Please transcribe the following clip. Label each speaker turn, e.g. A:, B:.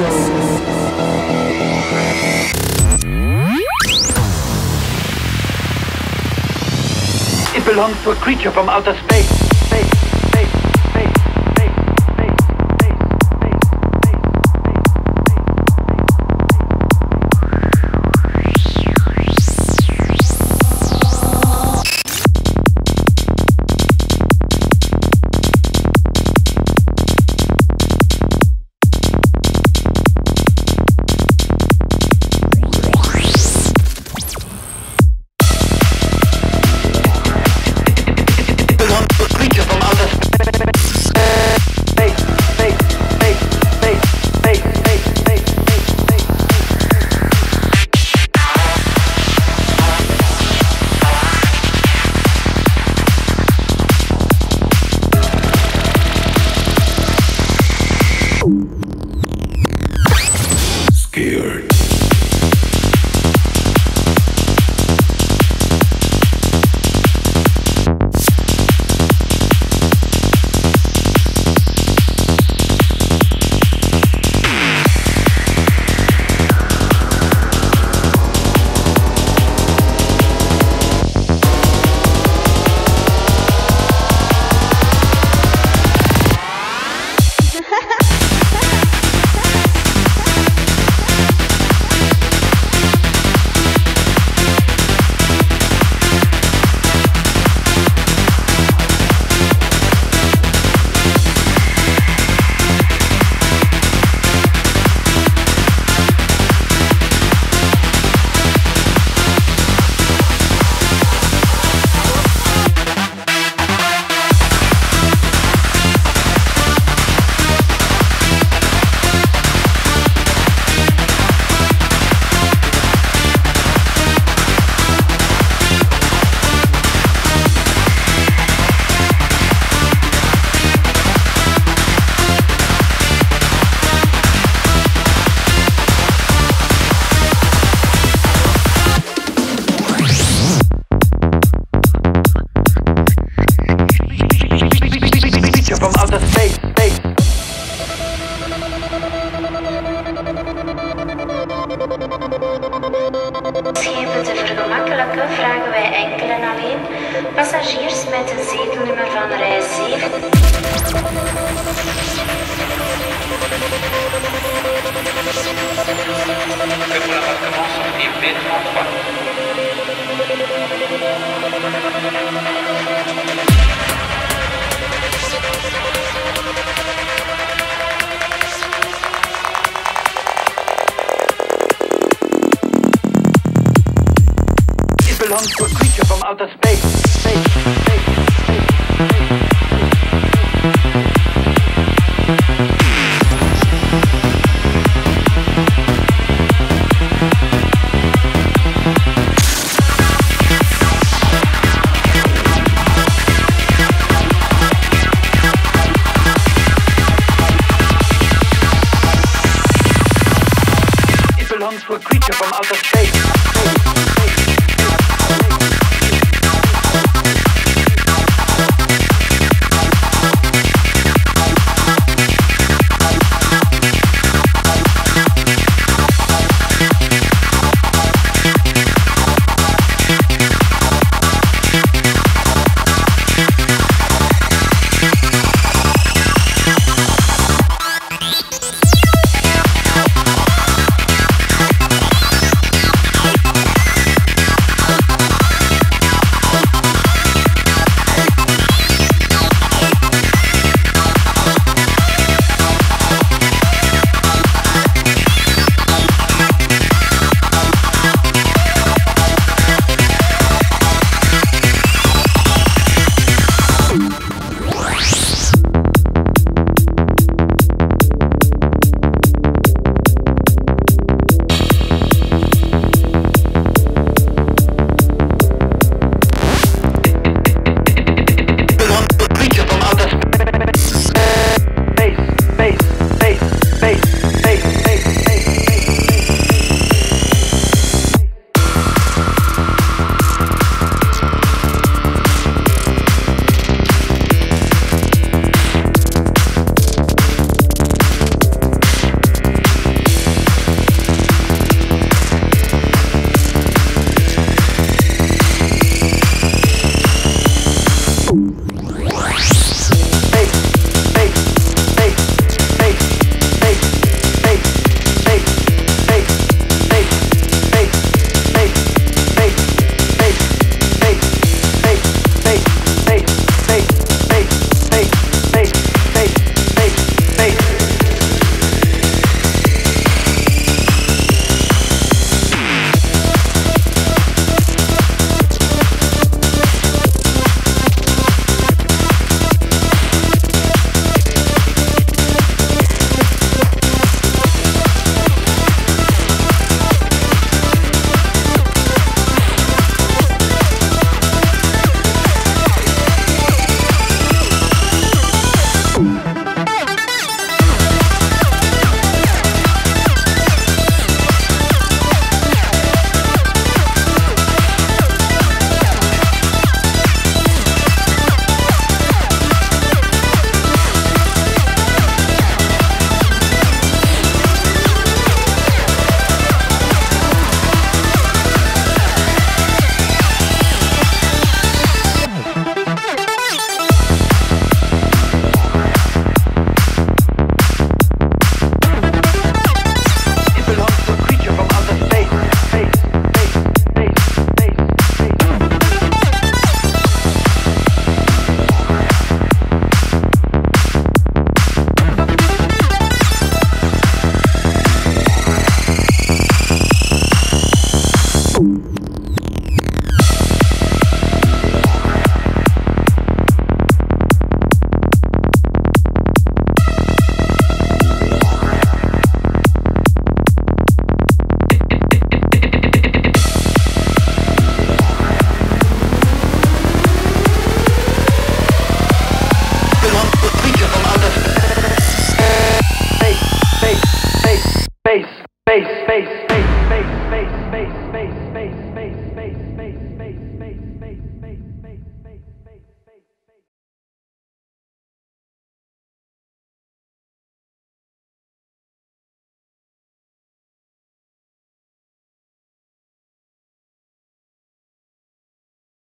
A: It belongs to a creature from outer space. space,
B: te vergemakkelijken vragen wij enkel en alleen passagiers met een zetelnummer van rij 7
C: que pour l'embarquement sortie B33.
A: It belongs to a creature from outer space. Space, space, space, space.